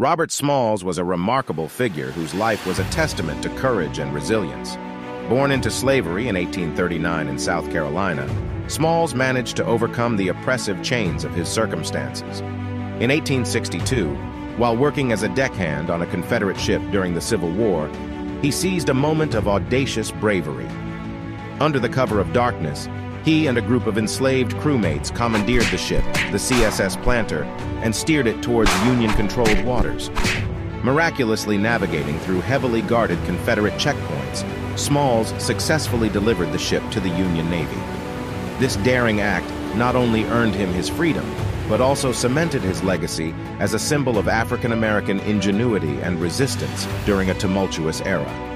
Robert Smalls was a remarkable figure whose life was a testament to courage and resilience. Born into slavery in 1839 in South Carolina, Smalls managed to overcome the oppressive chains of his circumstances. In 1862, while working as a deckhand on a Confederate ship during the Civil War, he seized a moment of audacious bravery. Under the cover of darkness, he and a group of enslaved crewmates commandeered the ship, the CSS Planter, and steered it towards Union-controlled waters. Miraculously navigating through heavily guarded Confederate checkpoints, Smalls successfully delivered the ship to the Union Navy. This daring act not only earned him his freedom, but also cemented his legacy as a symbol of African American ingenuity and resistance during a tumultuous era.